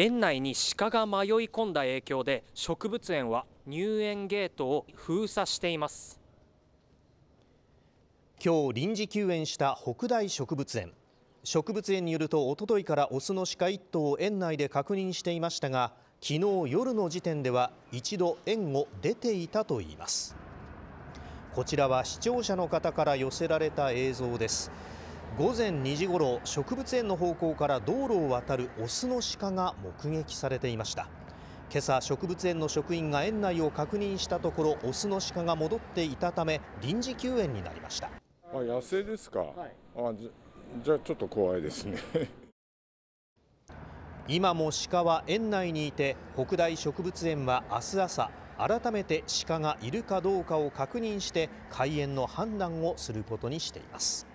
園内に鹿が迷い込んだ影響で植物園は入園ゲートを封鎖しています。今日臨時休園した北大植物園。植物園によるとおとといからオスの鹿1頭を園内で確認していましたが昨日夜の時点では一度園を出ていたといいます。こちらは視聴者の方から寄せられた映像です。午前2時ごろ植物園の方向から道路を渡るオスの鹿が目撃されていました。今朝植物園の職員が園内を確認したところオスの鹿が戻っていたため臨時休園になりました。あ野生ですか、はい、あじじゃあちょっと怖いですね。今も鹿は園内にいて北大植物園は明日朝改めて鹿がいるかどうかを確認して開園の判断をすることにしています